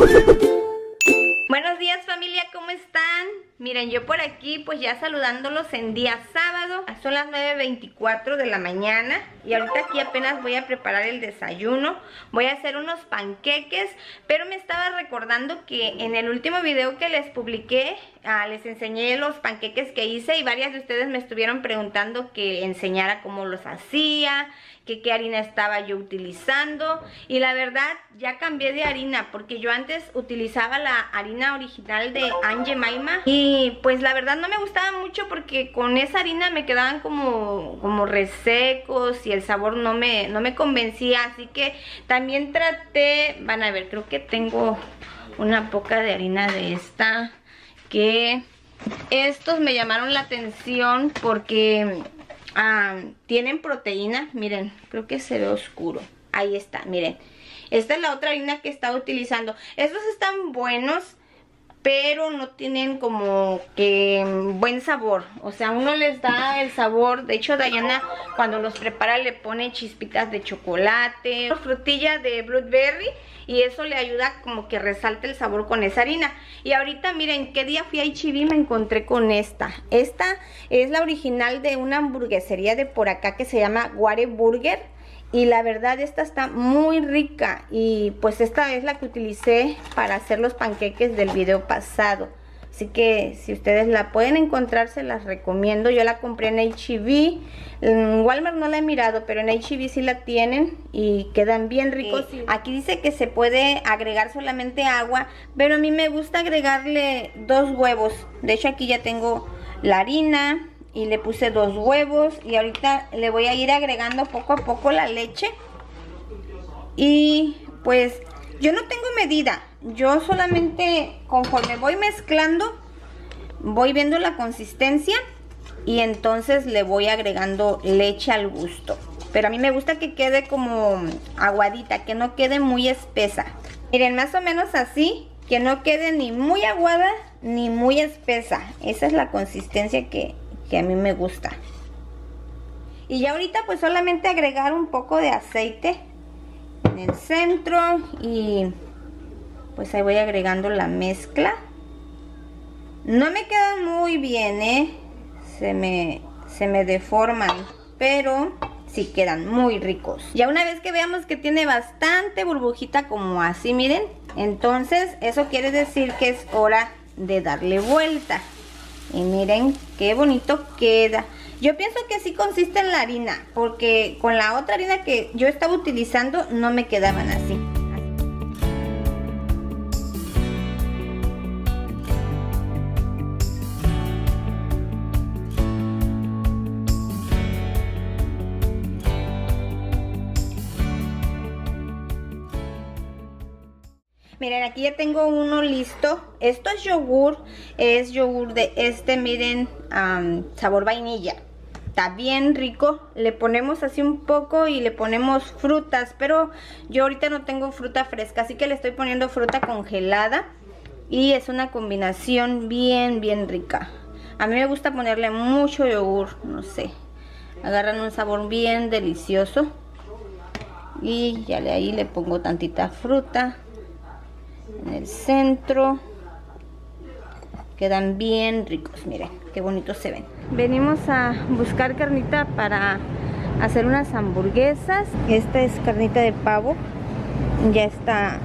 Buenos días familia, ¿cómo están? Miren, yo por aquí pues ya saludándolos en día sábado Son las 9.24 de la mañana Y ahorita aquí apenas voy a preparar el desayuno Voy a hacer unos panqueques Pero me estaba recordando que en el último video que les publiqué ah, Les enseñé los panqueques que hice Y varias de ustedes me estuvieron preguntando que enseñara cómo los hacía que qué harina estaba yo utilizando. Y la verdad ya cambié de harina porque yo antes utilizaba la harina original de Ange Maima. Y pues la verdad no me gustaba mucho porque con esa harina me quedaban como, como resecos y el sabor no me, no me convencía. Así que también traté, van a ver creo que tengo una poca de harina de esta que estos me llamaron la atención porque Ah, tienen proteína, miren, creo que se ve oscuro. Ahí está, miren. Esta es la otra harina que estaba utilizando. Estos están buenos, pero no tienen como que buen sabor. O sea, uno les da el sabor. De hecho, Diana cuando los prepara le pone chispitas de chocolate, frutilla de blueberry y eso le ayuda como que resalte el sabor con esa harina. Y ahorita miren, qué día fui a H&B me encontré con esta. Esta es la original de una hamburguesería de por acá que se llama Ware Burger. Y la verdad esta está muy rica y pues esta es la que utilicé para hacer los panqueques del video pasado. Así que si ustedes la pueden encontrar, se las recomiendo. Yo la compré en H&B. En Walmart no la he mirado, pero en H&B sí la tienen y quedan bien ricos. Aquí dice que se puede agregar solamente agua, pero a mí me gusta agregarle dos huevos. De hecho, aquí ya tengo la harina y le puse dos huevos. Y ahorita le voy a ir agregando poco a poco la leche. Y pues yo no tengo medida. Yo solamente conforme voy mezclando, voy viendo la consistencia y entonces le voy agregando leche al gusto. Pero a mí me gusta que quede como aguadita, que no quede muy espesa. Miren, más o menos así, que no quede ni muy aguada ni muy espesa. Esa es la consistencia que, que a mí me gusta. Y ya ahorita pues solamente agregar un poco de aceite en el centro y pues ahí voy agregando la mezcla. No me quedan muy bien eh se me se me deforman pero sí quedan muy ricos. Ya una vez que veamos que tiene bastante burbujita como así miren entonces eso quiere decir que es hora de darle vuelta. Y miren qué bonito queda yo pienso que sí consiste en la harina, porque con la otra harina que yo estaba utilizando no me quedaban así. Miren, aquí ya tengo uno listo. Esto es yogur. Es yogur de este, miren, sabor vainilla. Está bien rico. Le ponemos así un poco y le ponemos frutas. Pero yo ahorita no tengo fruta fresca, así que le estoy poniendo fruta congelada. Y es una combinación bien, bien rica. A mí me gusta ponerle mucho yogur, no sé. Agarran un sabor bien delicioso. Y ya le ahí le pongo tantita fruta en el centro quedan bien ricos miren qué bonitos se ven. Venimos a buscar carnita para hacer unas hamburguesas. Esta es carnita de pavo ya está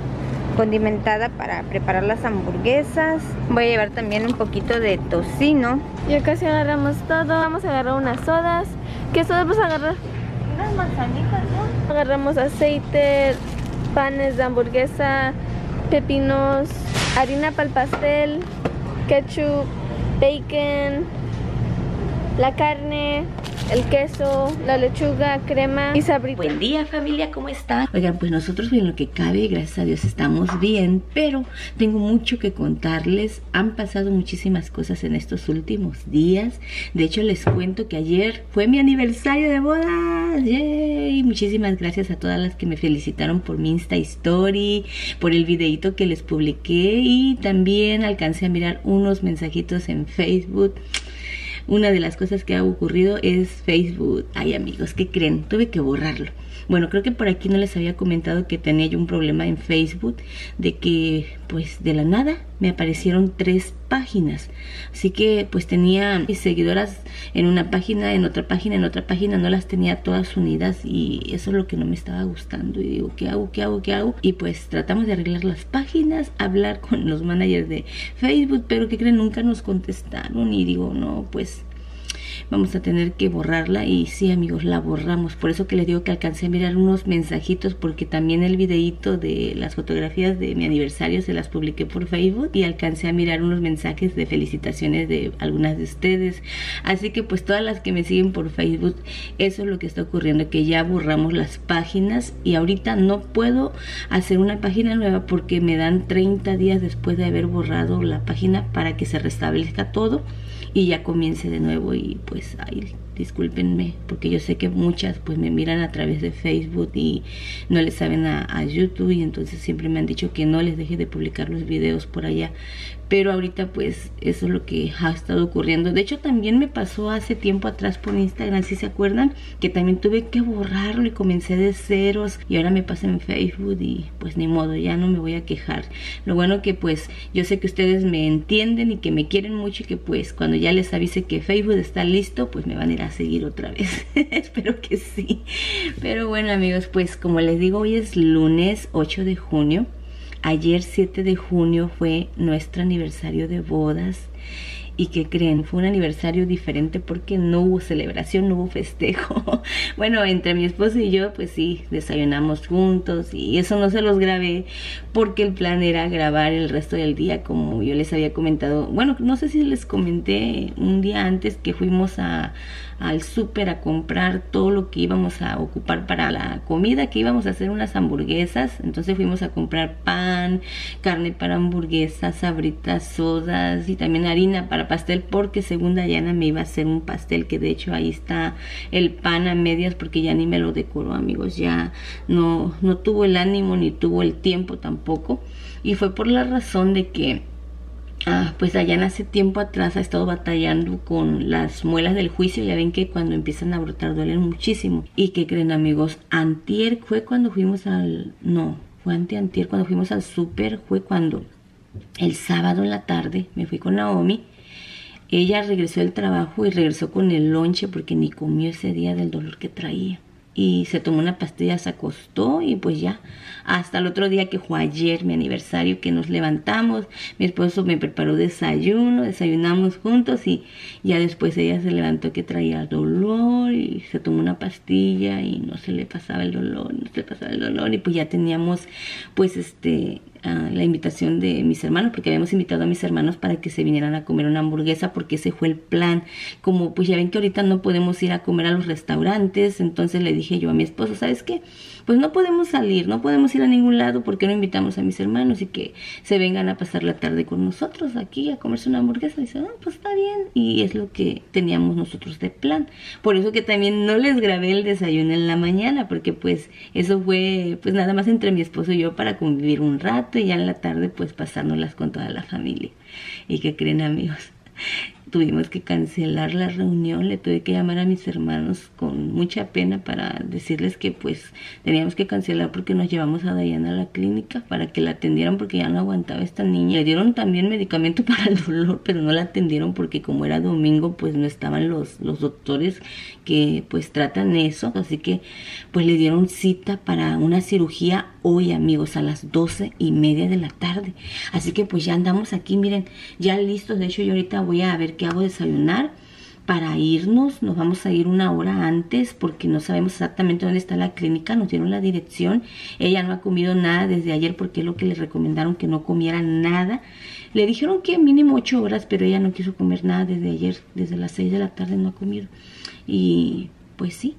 condimentada para preparar las hamburguesas. Voy a llevar también un poquito de tocino. Ya casi agarramos todo. Vamos a agarrar unas sodas. ¿qué sodas vamos a agarrar? unas manzanitas ¿no? agarramos aceite panes de hamburguesa pepinos, harina para el pastel, ketchup, bacon, la carne, el queso, la lechuga, crema y sabrita. Buen día familia, ¿cómo están? Oigan, pues nosotros en lo que cabe, gracias a Dios estamos bien, pero tengo mucho que contarles. Han pasado muchísimas cosas en estos últimos días. De hecho, les cuento que ayer fue mi aniversario de bodas. ¡Yay! Muchísimas gracias a todas las que me felicitaron por mi Insta Story, por el videito que les publiqué y también alcancé a mirar unos mensajitos en Facebook una de las cosas que ha ocurrido es Facebook. Ay amigos, ¿qué creen? Tuve que borrarlo. Bueno, creo que por aquí no les había comentado que tenía yo un problema en Facebook de que pues de la nada me aparecieron tres páginas. Así que pues tenía mis seguidoras en una página, en otra página, en otra página, no las tenía todas unidas y eso es lo que no me estaba gustando. Y digo, ¿qué hago? ¿Qué hago? ¿Qué hago? Y pues tratamos de arreglar las páginas, hablar con los managers de Facebook, pero que creen nunca nos contestaron y digo, no, pues vamos a tener que borrarla y sí amigos la borramos. Por eso que les digo que alcancé a mirar unos mensajitos porque también el videíto de las fotografías de mi aniversario se las publiqué por Facebook y alcancé a mirar unos mensajes de felicitaciones de algunas de ustedes. Así que pues todas las que me siguen por Facebook eso es lo que está ocurriendo que ya borramos las páginas y ahorita no puedo hacer una página nueva porque me dan 30 días después de haber borrado la página para que se restablezca todo y ya comience de nuevo y pues ahí discúlpenme porque yo sé que muchas pues me miran a través de Facebook y no les saben a, a, YouTube y entonces siempre me han dicho que no les deje de publicar los videos por allá. Pero ahorita pues eso es lo que ha estado ocurriendo. De hecho también me pasó hace tiempo atrás por Instagram si se acuerdan que también tuve que borrarlo y comencé de ceros y ahora me pasa en Facebook y pues ni modo ya no me voy a quejar. Lo bueno que pues yo sé que ustedes me entienden y que me quieren mucho y que pues cuando ya les avise que Facebook está listo pues me van a ir a seguir otra vez espero que sí pero bueno amigos pues como les digo hoy es lunes 8 de junio Ayer 7 de junio fue nuestro aniversario de bodas. ¿Y que creen? Fue un aniversario diferente porque no hubo celebración, no hubo festejo. bueno, entre mi esposo y yo, pues sí, desayunamos juntos y eso no se los grabé porque el plan era grabar el resto del día como yo les había comentado. Bueno, no sé si les comenté un día antes que fuimos a, al súper a comprar todo lo que íbamos a ocupar para la comida, que íbamos a hacer unas hamburguesas. Entonces fuimos a comprar pan, carne para hamburguesas, sabritas, sodas y también harina para pastel porque según Dayana me iba a hacer un pastel que de hecho ahí está el pan a medias porque ya ni me lo decoró amigos, ya no, no tuvo el ánimo ni tuvo el tiempo tampoco. Y fue por la razón de que Ah, pues Dayana hace tiempo atrás ha estado batallando con las muelas del juicio. Ya ven que cuando empiezan a brotar duelen muchísimo. ¿Y qué creen amigos? Antier fue cuando fuimos al... No, fue ante antier cuando fuimos al súper. Fue cuando el sábado en la tarde me fui con Naomi. Ella regresó del trabajo y regresó con el lonche porque ni comió ese día del dolor que traía y se tomó una pastilla, se acostó y pues ya, hasta el otro día que fue ayer mi aniversario que nos levantamos, mi esposo me preparó desayuno, desayunamos juntos y ya después ella se levantó que traía dolor y se tomó una pastilla y no se le pasaba el dolor, no se le pasaba el dolor y pues ya teníamos pues este la invitación de mis hermanos, porque habíamos invitado a mis hermanos para que se vinieran a comer una hamburguesa, porque ese fue el plan. Como pues ya ven que ahorita no podemos ir a comer a los restaurantes, entonces le dije yo a mi esposo, ¿sabes qué? Pues no podemos salir, no podemos ir a ningún lado porque no invitamos a mis hermanos y que se vengan a pasar la tarde con nosotros aquí a comerse una hamburguesa. Dice, ah, pues está bien. Y es lo que teníamos nosotros de plan. Por eso que también no les grabé el desayuno en la mañana, porque pues eso fue pues nada más entre mi esposo y yo para convivir un rato y ya en la tarde pues pasárnoslas con toda la familia. ¿Y que creen amigos? Tuvimos que cancelar la reunión, le tuve que llamar a mis hermanos con mucha pena para decirles que pues teníamos que cancelar porque nos llevamos a Dayana a la clínica para que la atendieran porque ya no aguantaba esta niña. Le dieron también medicamento para el dolor, pero no la atendieron porque como era domingo pues no estaban los, los doctores que pues tratan eso, así que pues le dieron cita para una cirugía hoy amigos a las doce y media de la tarde. Así que pues ya andamos aquí, miren, ya listos, de hecho yo ahorita voy a ver qué hago desayunar para irnos, nos vamos a ir una hora antes porque no sabemos exactamente dónde está la clínica, nos dieron la dirección, ella no ha comido nada desde ayer porque es lo que le recomendaron que no comiera nada, le dijeron que mínimo ocho horas, pero ella no quiso comer nada desde ayer, desde las seis de la tarde no ha comido. Y pues sí,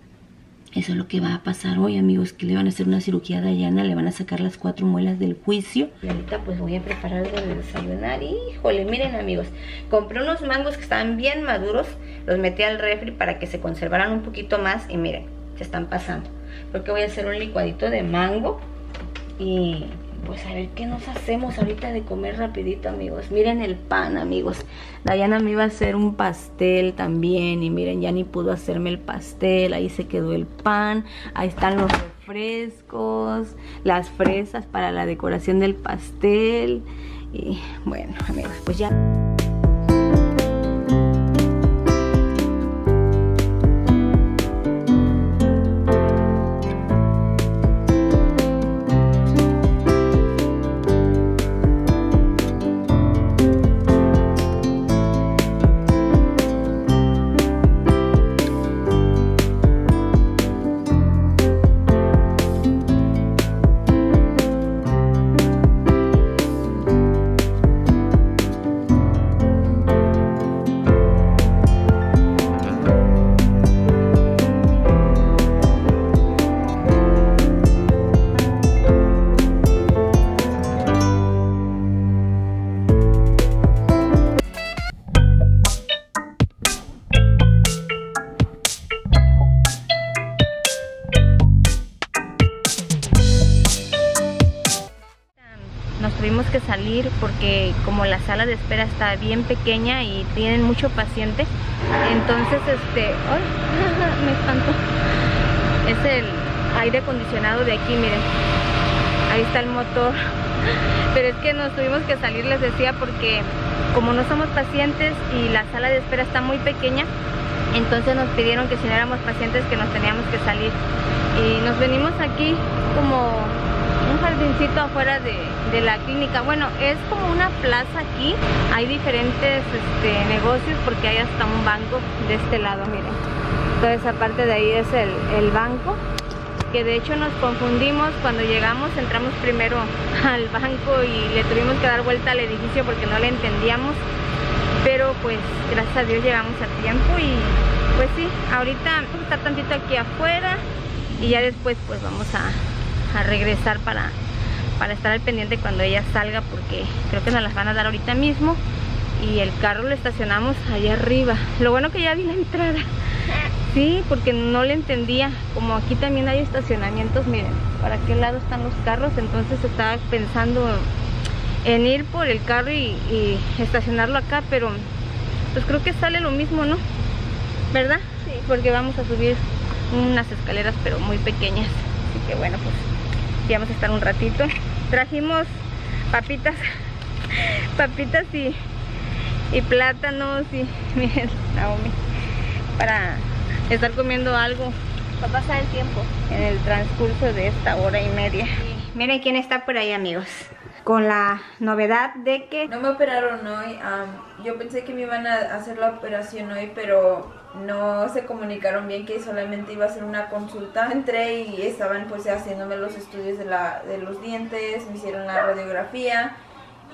eso es lo que va a pasar hoy, amigos, que le van a hacer una cirugía a Dayana, le van a sacar las cuatro muelas del juicio. Y ahorita pues voy a preparar de desayunar. Híjole, miren amigos, compré unos mangos que estaban bien maduros, los metí al refri para que se conservaran un poquito más y miren, se están pasando. Porque voy a hacer un licuadito de mango y pues a ver qué nos hacemos ahorita de comer rapidito, amigos. Miren el pan, amigos. Dayana me iba a hacer un pastel también y miren, ya ni pudo hacerme el pastel. Ahí se quedó el pan. Ahí están los refrescos, las fresas para la decoración del pastel. Y bueno, amigos, pues ya. Tuvimos que salir porque como la sala de espera está bien pequeña y tienen mucho paciente, entonces este, ¡ay! me espanto. Es el aire acondicionado de aquí, miren. Ahí está el motor. Pero es que nos tuvimos que salir, les decía, porque como no somos pacientes y la sala de espera está muy pequeña, entonces nos pidieron que si no éramos pacientes que nos teníamos que salir. Y nos venimos aquí como un jardincito afuera de, de, la clínica. Bueno, es como una plaza aquí. Hay diferentes este, negocios porque hay hasta un banco de este lado, miren. Toda esa parte de ahí es el, el banco. Que de hecho nos confundimos cuando llegamos, entramos primero al banco y le tuvimos que dar vuelta al edificio porque no le entendíamos. Pero pues gracias a Dios llegamos a tiempo y pues sí, ahorita está tantito aquí afuera y ya después pues vamos a, a regresar para, para estar al pendiente cuando ella salga porque creo que nos las van a dar ahorita mismo y el carro lo estacionamos allá arriba lo bueno que ya vi la entrada sí, porque no le entendía como aquí también hay estacionamientos miren, para qué lado están los carros entonces estaba pensando en ir por el carro y, y estacionarlo acá pero pues creo que sale lo mismo, ¿no? ¿verdad? Sí. porque vamos a subir unas escaleras pero muy pequeñas así que bueno pues y vamos a estar un ratito. Trajimos papitas, papitas y, y plátanos y miren, Naomi, para estar comiendo algo Va a pasar el tiempo. en el transcurso de esta hora y media. Y miren quién está por ahí, amigos. Con la novedad de que No me operaron hoy. yo pensé que me iban a hacer la operación hoy, pero no se comunicaron bien que solamente iba a ser una consulta. Entré y estaban pues haciéndome los estudios de, la, de los dientes, me hicieron la radiografía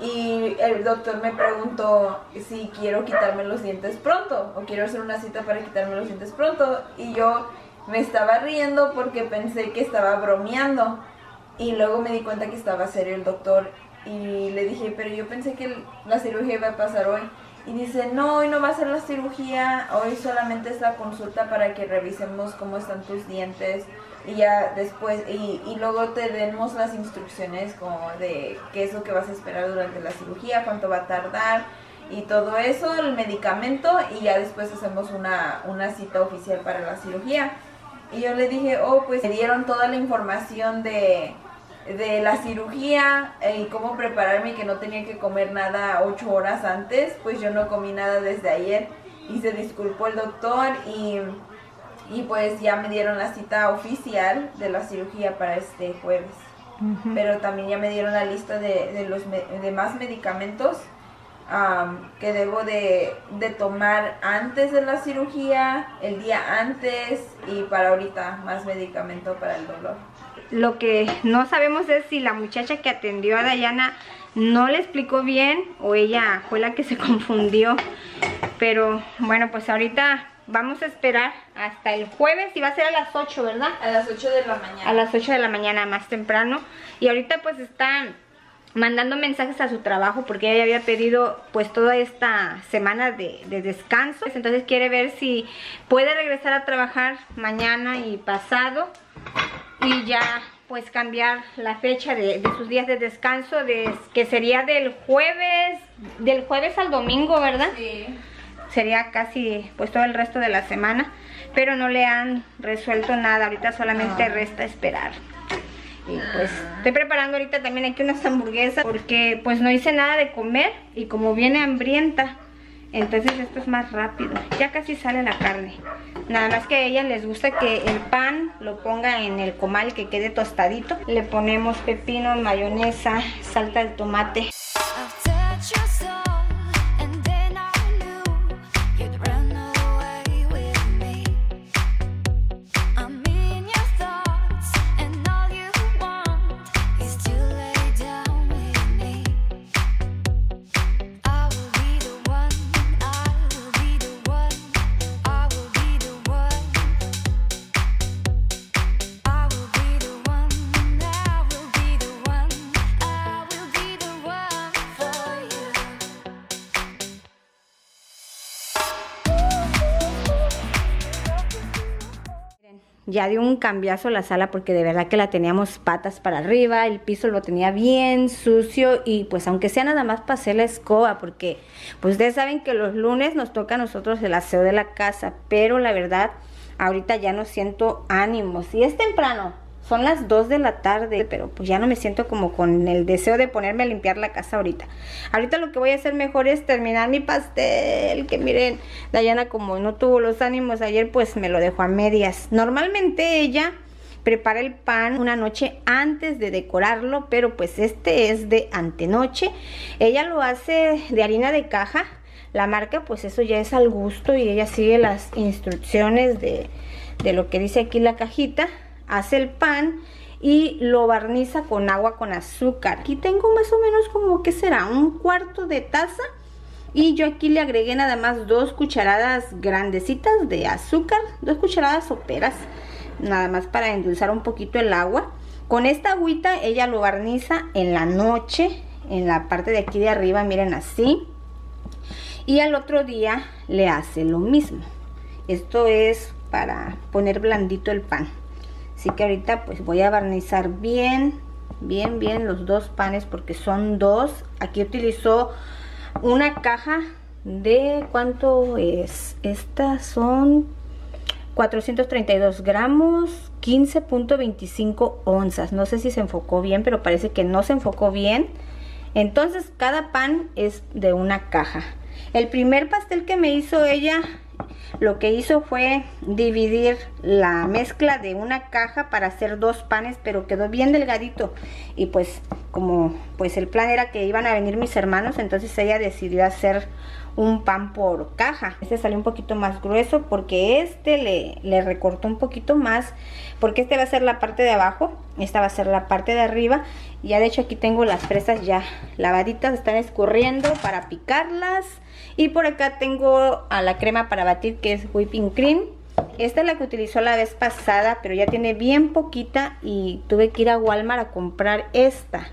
y el doctor me preguntó si quiero quitarme los dientes pronto o quiero hacer una cita para quitarme los dientes pronto y yo me estaba riendo porque pensé que estaba bromeando y luego me di cuenta que estaba serio el doctor y le dije, pero yo pensé que la cirugía iba a pasar hoy. Y dice, no, hoy no va a ser la cirugía, hoy solamente es la consulta para que revisemos cómo están tus dientes y ya después, y, y luego te demos las instrucciones como de qué es lo que vas a esperar durante la cirugía, cuánto va a tardar y todo eso, el medicamento y ya después hacemos una, una cita oficial para la cirugía. Y yo le dije, oh, pues me dieron toda la información de, de la cirugía eh, y cómo prepararme y que no tenía que comer nada ocho horas antes, pues yo no comí nada desde ayer y se disculpó el doctor y, y pues ya me dieron la cita oficial de la cirugía para este jueves. Pero también ya me dieron la lista de, de los me- de más medicamentos am, que debo de, de tomar antes de la cirugía, el día antes y para ahorita más medicamento para el dolor. Lo que no sabemos es si la muchacha que atendió a Dayana no le explicó bien o ella fue la que se confundió. Pero bueno, pues ahorita vamos a esperar hasta el jueves y va a ser a las 8, ¿verdad? A las 8 de la mañana. a las 8 de la mañana más temprano y ahorita pues está mandando mensajes a su trabajo porque ella había pedido pues toda esta semana de, de descanso entonces quiere ver si puede regresar a trabajar mañana y pasado y ya pues cambiar la fecha de, de sus días de descanso de, que sería del jueves del jueves al domingo verdad Sí. sería casi pues todo el resto de la semana, pero no le han resuelto nada, ahorita solamente resta esperar. Y pues estoy preparando ahorita también aquí unas hamburguesas porque pues no hice nada de comer y como viene hambrienta, entonces esto es más rápido. Ya casi sale la carne. Nada más que a ella les gusta que el pan lo ponga en el comal que quede tostadito. Le ponemos pepino, mayonesa, salta de tomate. Ya dio un cambiazo la sala porque de verdad que la teníamos patas para arriba, el piso lo tenía bien sucio y pues aunque sea nada más pasé la escoba porque pues ustedes saben que los lunes nos toca a nosotros el aseo de la casa, pero la verdad ahorita ya no siento ánimos y es temprano, son las 2 de la tarde, pero pues ya no me siento como con el deseo de ponerme a limpiar la casa ahorita. Ahorita lo que voy a hacer mejor es terminar mi pastel, que miren, Dayana como no tuvo los ánimos ayer, pues me lo dejó a medias. Normalmente ella prepara el pan una noche antes de decorarlo, pero pues este es de antenoche. Ella lo hace de harina de caja. La marca, pues eso ya es al gusto y ella sigue las instrucciones de, de lo que dice aquí la cajita hace el pan y lo barniza con agua con azúcar. Aquí tengo más o menos como que será un cuarto de taza y yo aquí le agregué nada más dos cucharadas grandecitas de azúcar, dos cucharadas soperas, nada más para endulzar un poquito el agua. Con esta agüita ella lo barniza en la noche, en la parte de aquí de arriba, miren así. Y al otro día le hace lo mismo. Esto es para poner blandito el pan. Así que ahorita pues voy a barnizar bien, bien, bien los dos panes porque son dos. Aquí utilizó una caja de cuánto es. Estas son 432 gramos, 15.25 onzas. No sé si se enfocó bien, pero parece que no se enfocó bien. Entonces cada pan es de una caja. El primer pastel que me hizo ella lo que hizo fue dividir la mezcla de una caja para hacer dos panes, pero quedó bien delgadito. Y pues como pues el plan era que iban a venir mis hermanos, entonces ella decidió hacer un pan por caja. Este salió un poquito más grueso porque este le, le recortó un poquito más, porque este va a ser la parte de abajo, esta va a ser la parte de arriba. Ya de hecho aquí tengo las fresas ya lavaditas, están escurriendo para picarlas. Y por acá tengo a la crema para batir que es whipping cream. Esta es la que utilizó la vez pasada, pero ya tiene bien poquita y tuve que ir a Walmart a comprar esta.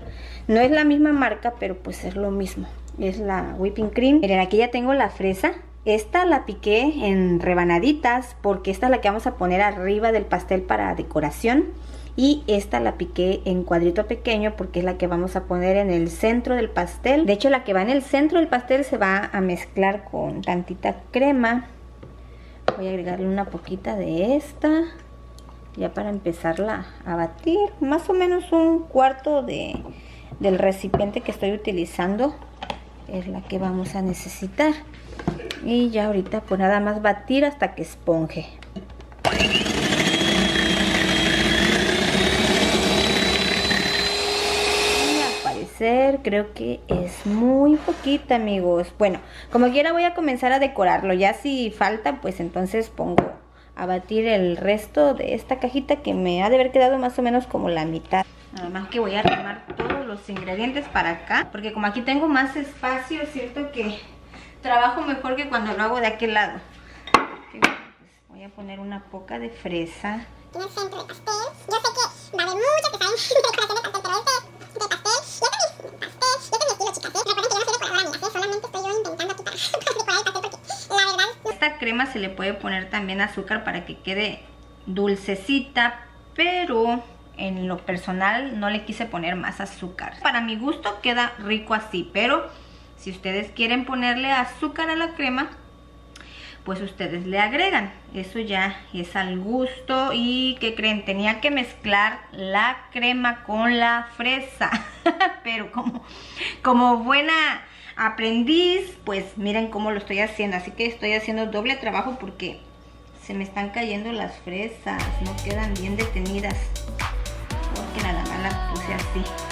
No es la misma marca, pero pues es lo mismo. Es la whipping cream. Miren, aquí ya tengo la fresa. Esta la piqué en rebanaditas porque esta es la que vamos a poner arriba del pastel para decoración. Y esta la piqué en cuadrito pequeño porque es la que vamos a poner en el centro del pastel. De hecho, la que va en el centro del pastel se va a mezclar con tantita crema. Voy a agregarle una poquita de esta. Ya para empezarla a batir. Más o menos un cuarto de, del recipiente que estoy utilizando. Es la que vamos a necesitar. Y ya ahorita pues nada más batir hasta que esponje. Creo que es muy poquita amigos. Bueno como quiera voy a comenzar a decorarlo. Ya si falta pues entonces pongo a batir el resto de esta cajita que me ha de haber quedado más o menos como la mitad. Nada más que voy a armar todos los ingredientes para acá porque como aquí tengo más espacio es cierto que trabajo mejor que cuando lo hago de aquel lado Pues voy a poner una poca de fresa centro pastel. Yo sé que va a haber muchas que saben decoración de pastel, pero este de pastel, ya tenés pastel, ya tenés estilo chicas, ¿eh? Recuerden que yo no soy decoradora, amigas, ¿eh? Solamente estoy yo intentando aquí para, para decorar el pastel porque la verdad esta crema se le puede poner también azúcar para que quede dulcecita, pero en lo personal no le quise poner más azúcar. Para mi gusto queda rico así, pero si ustedes quieren ponerle azúcar a la crema, pues ustedes le agregan. Eso ya es al gusto. ¿Y qué creen? Tenía que mezclar la crema con la fresa. Pero como, como buena aprendiz, pues miren cómo lo estoy haciendo. Así que estoy haciendo doble trabajo porque se me están cayendo las fresas. No quedan bien detenidas. Porque nada más las puse así.